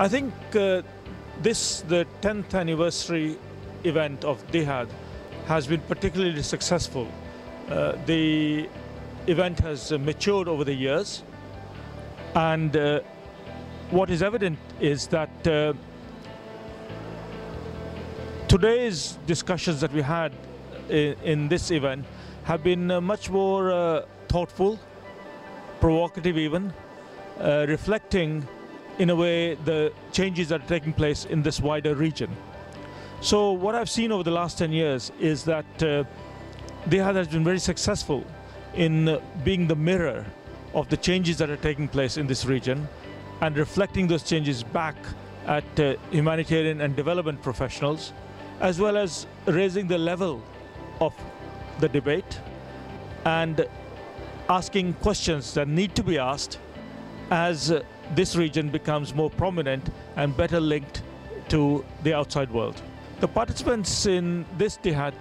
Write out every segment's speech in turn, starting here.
I think uh, this, the 10th anniversary event of DIHAD, has been particularly successful. Uh, the event has uh, matured over the years, and uh, what is evident is that uh, today's discussions that we had in, in this event have been uh, much more thoughtful, provocative, even, reflecting in a way the changes that are taking place in this wider region. So, what I've seen over the last 10 years is that uh, DIHAD has been very successful in uh, being the mirror of the changes that are taking place in this region and reflecting those changes back at uh, humanitarian and development professionals, as well as raising the level of the debate and asking questions that need to be asked as this region becomes more prominent and better linked to the outside world. The participants in this DIHAD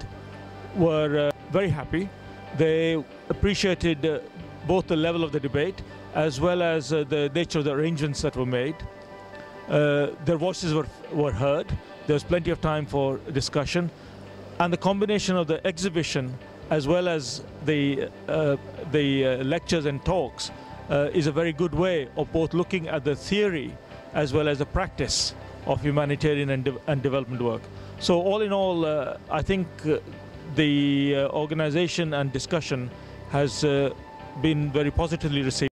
were uh, very happy. They appreciated uh, both the level of the debate as well as uh, the nature of the arrangements that were made. Uh, their voices were, were heard. There was plenty of time for discussion. And the combination of the exhibition as well as the, uh, the uh, lectures and talks uh, is a very good way of both looking at the theory as well as the practice of humanitarian and, de and development work. So all in all, uh, I think uh, the uh, organization and discussion has been very positively received.